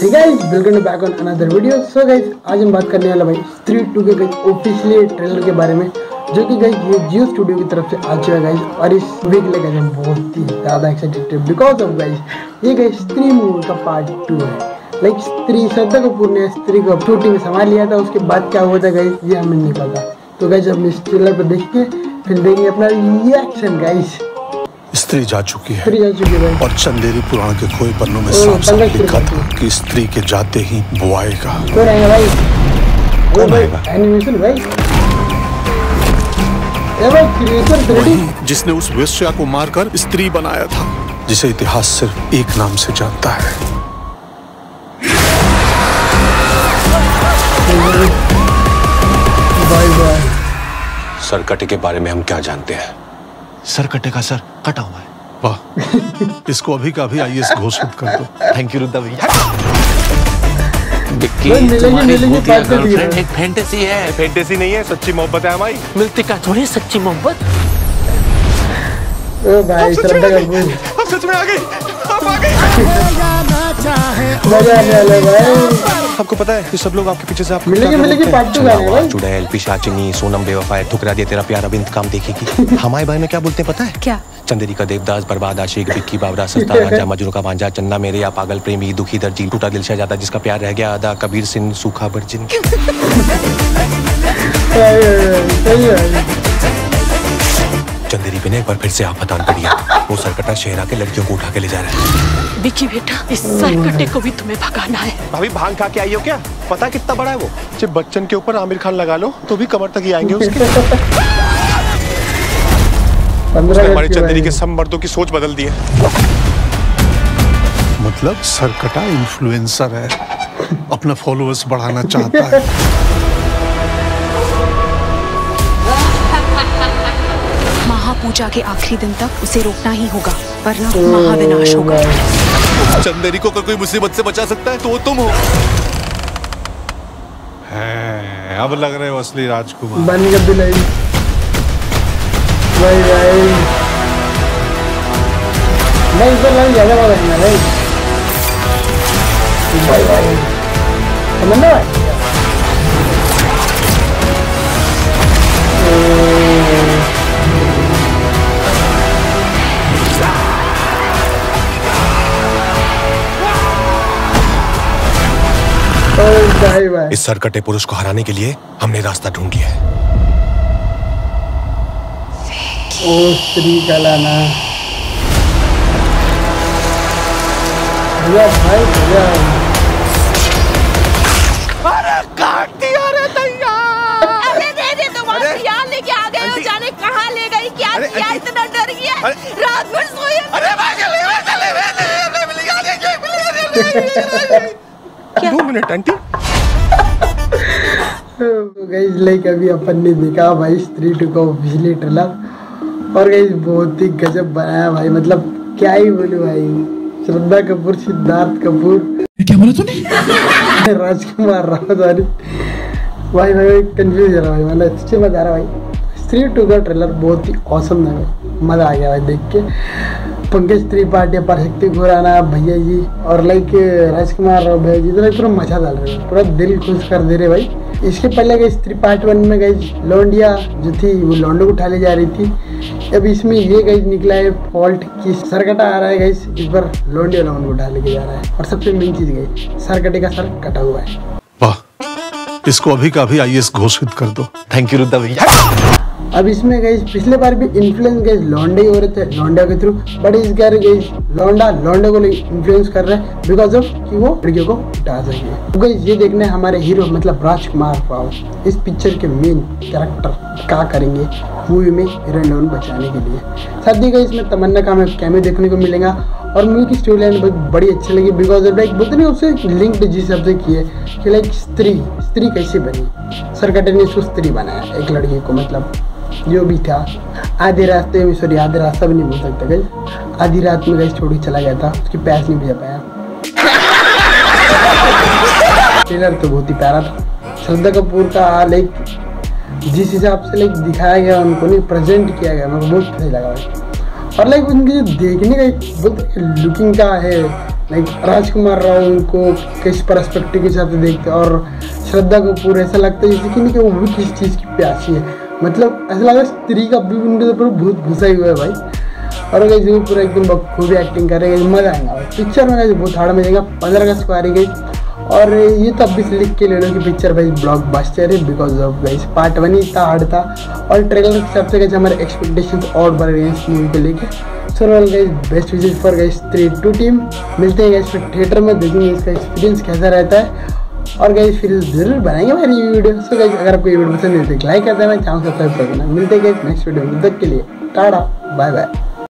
hey guys welcome to back on another video so guys आज हम बात करने वाला भाई स्त्री टू के गाइस ऑफिशियली ट्रेलर के बारे में, जो कि गाइस ये जियो स्टूडियो की तरफ़ से आ चुका है गाइस और इस वीक के लिए हम बहुत ही ज़्यादा एक्साइटेड बिकॉज़ ऑफ़ गाइस ये गाइस स्त्री मूवी का पार्ट टू है। लाइक स्त्री श्रद्धा कपूर ने स्त्री को शूटिंग संभाल लिया था, उसके बाद क्या हुआ था गाइस ये हमें नहीं पता। तो गाइस हम इस ट्रेलर पर देख के फिर देंगे अपना रिएक्शन गाइस स्त्री जा चुकी है। जा चुकी है और चंदेरी पुराण के खोए पन्नों में साफ़ साफ़ लिखा था कि स्त्री के जाते ही वो आएगा। कौन आएगा भाई? कौन आएगा? एनिमेशन भाई। ए भाई क्रिएटर थ्री वही जिसने उस वेश्या को मारकर स्त्री बनाया था जिसे इतिहास सिर्फ़ एक नाम से जानता है। भाई भाई। सरकटे के बारे में हम क्या जानते हैं? सरकटे का सर कटा हुआ है। वाह इसको अभी का अभी आईएएस घोषित कर दो। थैंक यू रुद्दा भैया। है। एक फैंटेसी है। फैंटेसी नहीं है सच्ची मोहब्बत है हमारी। मिलती का थोड़ी सच्ची मोहब्बत। ओ भाई सच में आ गई। अब आ गई। मज़ा आने वाला भाई। आपको पता है ये सब लोग आपके पीछे से आप मिलेगी मिलेगी पार्ट टू गाने भाई। चुड़ैल पिशाचिनी सोनम बेवफा ठुकरा दिया तेरा प्यार अब इंतकाम देखेगी। हमारे बारे में क्या बोलते हैं पता है? क्या? चंदेरी का देवदास बर्बाद आशिक बिक्की बाबरा सस्ता राजा मजनू का भांजा चन्ना मेरे या पागल प्रेमी दुखी दर्जी टूटा दिल शहजादा जिसका प्यार रह गया आधा कबीर सिंह सूखा वर्जिन भाई, भाई, सही है चंदेरी पे ने एक बार फिर से आफतान पड़ी है वो सरकटा शहरा के लड़कियों को उठा के ले जा रहा है। विकी बेटा इस सरकटे को भी तुम्हें भगाना है। भाभी भाँग खा के आई हो क्या? पता कितना बड़ा है वो? जब बच्चन के ऊपर आमिर खान लगा लो तो भी कमर तक ही आएँगे उसके। उसने हमारी चंदेरी के सब मर्दों की सोच बदल दी है। मतलब सरकटा इन्फ्लुएंसर है। अपना फॉलोअर्स बढ़ाना चाहता है। महापूजा के आखिरी दिन तक उसे रोकना ही होगा वरना महाविनाश होगा। चंदेरी को अगर कोई मुसीबत से बचा सकता है तो वो तुम हो। अब लग रहे हो असली राजकुमार। बन कर दिलाई भाई भाई मैं इस लाइन ज़्यादा मज़ा नहीं। भाई भाई भाई समझना भाई भाई इस सरकटे पुरुष को हराने के लिए हमने रास्ता ढूंढ लिया है ओ स्त्री का भैया भाई भैया अरे दे दे तुम आज यार लेके आ गए हो जाने कहाँ ले गई क्या किया इतना डर गया रात भर सोए दो मिनट आंटी गाइस लाइक अभी अपन ने देखा भाई स्त्री टू का ऑफिशियली ट्रेलर और गई बहुत ही गजब बनाया भाई। मतलब क्या ही बोलूँ भाई। श्रद्धा कपूर सिद्धार्थ कपूर। क्या बोला तूने? राजकुमार रावत भाई भाई कंफ्यूज हो है भाई। मतलब अच्छे मज़ा आ रहा भाई। स्त्री टू का ट्रेलर बहुत ही औसम है भाई। मज़ा आ गया भाई देख के। पंकज त्रिपाठी परशक्ति खुराना भैया जी और लाइक राजकुमार राव भैया जी तो लाइक पूरा मज़ा डाल रहे हैं। पूरा दिल खुश कर दे रहे भाई। इसके पहले गई स्त्री पार्ट वन में गई लौंडिया जो थी वो लौंडो को उठा ले जा रही थी। अब इसमें ये गई निकला है फॉल्ट की सरकटा आ रहा है गई इस पर लौंडिया लौंड को उठा लेके जा रहा है। और सबसे मेन चीज़ गई सरकटे का सर कटा हुआ है। वाह इसको अभी का अभी आईएएस घोषित कर दो। थैंक यू रुद्दा भैया। अब इसमें गई पिछले बार भी इन्फ्लुएंस गई लौंडे ही हो रहे थे, लौंडा के थ्रू बट इस बार गई लौंडा, लौंडे को इन्फ्लुएंस कर रहा है बिकॉज़ ऑफ़ कि वो लड़कियों को उठा सके तो गई ये देखने हमारे हीरो मतलब राजकुमार राव इस पिक्चर के मेन कैरेक्टर क्या करेंगे? मूवी में हीरोइन लोन बचाने के लिए। साथ ही गई इसमें तमन्ना का हमें कैमे देखने को मिलेगा और मूवी की स्टोरी लाइन बड़ी अच्छी लगी बिकॉज़ ऑफ़ लाइक बोलते नहीं उससे लिंक्ड जिस हिसाब से किए कि लाइक स्त्री स्त्री कैसे बनी? सरकटे ने उसको स्त्री बनाया, एक लड़की को मतलब। जो भी था आधे रास्ते में सॉरी आधे रास्ता भी नहीं बोल सकता, गई? आधी रात में गई, छोड़ चला गया था, उसकी प्यास नहीं बुझा पाया। ट्रेलर तो बहुत ही प्यारा था। श्रद्धा कपूर का लाइक जिस हिसाब से लाइक दिखाया गया, उनको नहीं प्रेजेंट किया गया मेरे को बहुत सही लगा और लाइक उनकी जो देखने का बहुत लुकिंग का है लाइक राजकुमार राव उनको किस परस्पेक्टिव के हिसाब से देखते और श्रद्धा कपूर, ऐसा लगता है जैसे कि नहीं कि वो भी किस चीज़ की प्यासी है। मतलब ऐसा लग रहा है स्त्री का भी उनके ऊपर भूत घुसा ही हुआ है भाई। और अगर जो पूरा एकदम बखूबी एक्टिंग कर रहे हैं मज़ा आएगा। पिक्चर में बहुत हार्ड में जाएगा, पंद्रह अगस्त को आ रही गई और ये तो अभी लिख के ले लो कि पिक्चर भाई ब्लॉक बस्टर है because of guys part one ही इतना हार्ड था। और ट्रेलर के हिसाब से हमारे एक्सपेक्टेशंस और बढ़ गए इस मूवी को लेके। So guys best visit for guys three two team मिलते हैं गाइस फिर थिएटर में। देखेंगे इसका एक्सपीरियंस कैसा रहता है। और गई फिर ज़रूर बनाएँगे मेरी वीडियो सो गई अगर आपको ये वीडियो पसंद नहीं तो लाइक कर देना चैनल सब्सक्राइब कर देना। मिलते गए नेक्स्ट वीडियो में। तक के लिए, टाटा बाय बाय